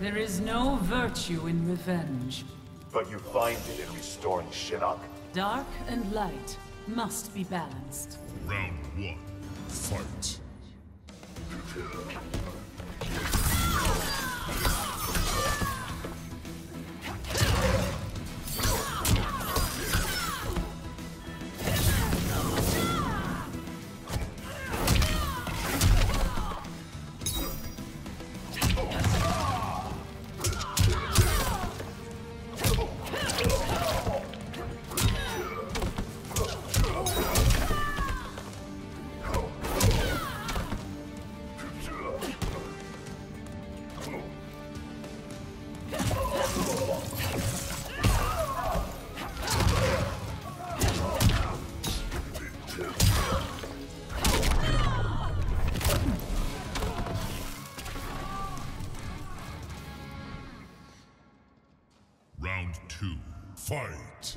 There is no virtue in revenge. But you find it in restoring Shinnok. Dark and light must be balanced. Round one, fight. Round two, fight.